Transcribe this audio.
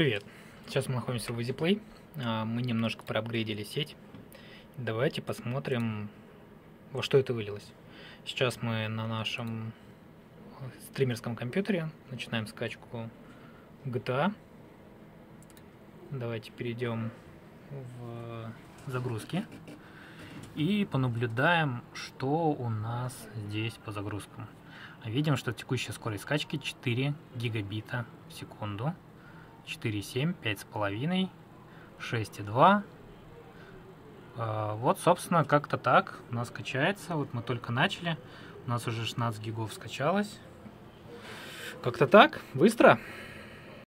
Привет! Сейчас мы находимся в EasyPlay. А, мы немножко проапгрейдили сеть. Давайте посмотрим, во что это вылилось. Сейчас мы на нашем стримерском компьютере начинаем скачку GTA. Давайте перейдем в загрузки и понаблюдаем, что у нас здесь по загрузкам. Видим, что текущая скорость скачки 4 гигабита в секунду. 4,7, 5,5, 6,2. Вот, собственно, как-то так у нас качается. Вот мы только начали. У нас уже 16 гигов скачалось. Как-то так, быстро.